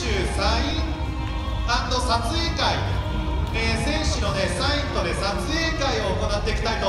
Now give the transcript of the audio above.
手サイン撮影会、えー、選手の、ね、サインと、ね、撮影会を行っていきたいと思います。